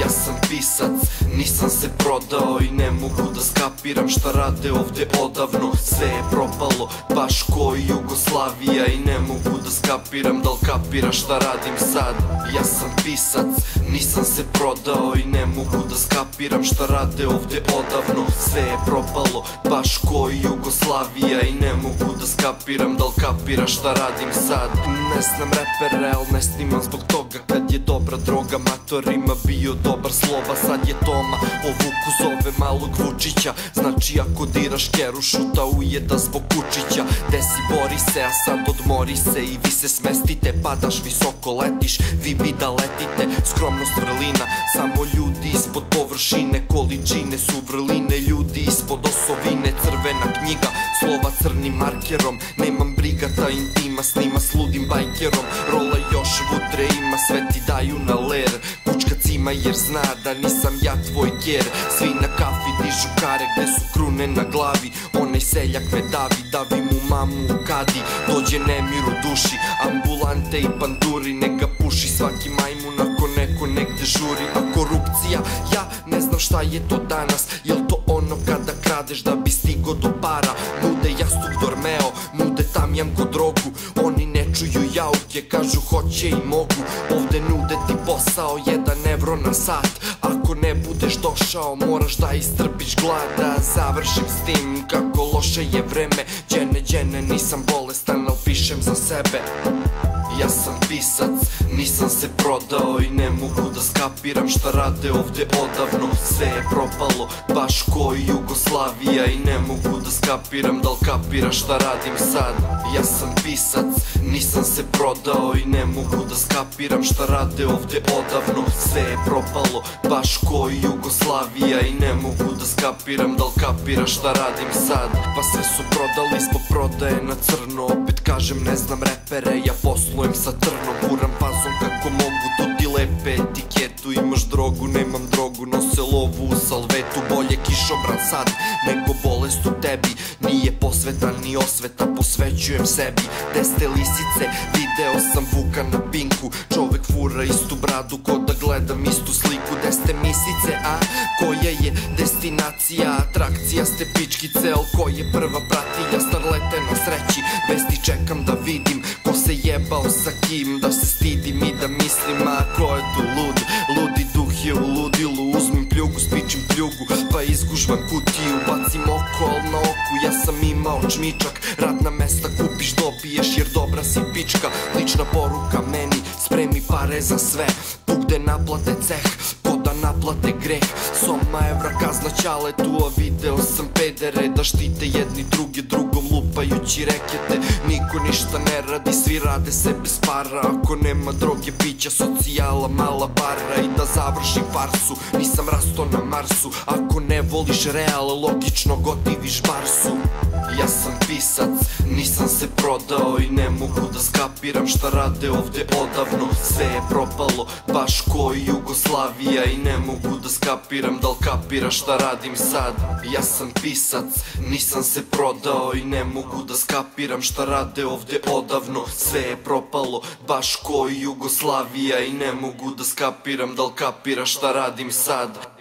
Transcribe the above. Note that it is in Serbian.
Ja sam pisac, nisam se prodao i ne mogu da skapiram šta rade ovde odavno. Sve je propalo, baš ko Jugoslavija. I ne mogu da skapiram da li kapira šta radim sad. Ja sam pisac, nisam se prodao. I ne mogu da skapiram šta rade ovde odavno. Sve je propalo, baš ko Jugoslavija. I ne mogu da skapiram da li kapira šta radim sad. Ne znam repere, al ne snimam zbog toga. Kad je dobra droga Matorima bio dobar slova, sad je Toma Ovuku zove malog Vučića Znači ako diraš keru šuta ujeda zbog kučića. Desi bori se, a sad odmori se I vi se smestite, padaš visoko letiš Vi bi da letite, skromnost vrlina Samo ljudi ispod površine Količine su vrline, ljudi ispod osovine. Crvena knjiga, slova crnim markerom Nemam briga, ta intima snima s ludim bajkerom. Rola još vutre ima, sve ti daju na ler. Kučka cima jer zna da nisam ja tvoj ker Svi na kafi dižu kare gde su krune na glavi Onaj seljak me davi, davi mu mamu u kadi. Dođe nemir u duši, ambulante i panduri Neka puši svaki majmun ako neko negde žuri. A korupcija, ja ne znam šta je to danas Jel to ono kada kradeš da bi stigo do para? Nude jastuk dormeo, nude tamjanko drogu Oni ne čuju jauke, kažu hoće i mogu. Ovde nude ti posao, jedan evro na sat Ako ne budeš došao, moraš da istrpiš glada Završim s tim kako loše je vreme. Đene, đene, nisam bolestan, al pišem za sebe Ja sam pisac, nisam se prodao i ne mogu da skapiram šta rade ovde odavno. Sve je propalo, baš ko Jugoslavija i ne mogu da skapiram da li kapira šta radim sad. Ja sam pisac, nisam se prodao i ne mogu da skapiram šta rade ovde odavno. Sve je propalo, baš ko Jugoslavija i ne mogu da skapiram da li kapira šta radim sad. Pa sve su prodali zbog prodaje na crno Opet kažem ne znam repere, ja poslujem sa trnom Kuram fazom kako mogu, tu ti lepe etiketu Imaš drogu, nemam drogu, nose lovu u salvetu Bolje kišobran sad, nego bolest u tebi. Nije posveta ni osveta, posvećujem sebi. Deste lisice, video sam Vuka na pinku. Čovek fura istu bradu, ko da gledam istu sliku. Deste misice, a koja je destinacija Atrakcija ste pičkice, al ko je prva pratilja Starlete na sreći, vesti čekam da vidim Ko se jebao sa kim, da se stidim i da mislim A ko je tu lud, ludi duh je u ludilu Uzmem pljugu, spičim pljugu, pa izgužvam kutiju Bacim oko, al na oku ja sam imao čmičak Radna mesta kupiš, dobiješ jer dobra si pička Lična poruka meni, spremi pare za sve Pugde naplate ceh, naplate greh. Soma evra kazna ćale tu, a video sam pedere Da štite jedni druge drugom lupajući rekete. Niko ništa ne radi, svi rade se bez para. Ako nema droge, pića, socijala, mala bara. I da završim farsu, nisam rasto na Marsu. Ako ne voliš real, logično gotiviš barsu Ja sam pisac, nisam se prodao i ne mogu da skapiram šta rade ovde odavno. Sve je propalo, baš ko Jugoslavija i ne mogu da skapiram da li kapira šta radim sad. Ja sam pisac, nisam se prodao i ne mogu da skapiram šta rade ovde odavno. Sve je propalo, baš ko Jugoslavija i ne mogu da skapiram da li kapira šta radim sad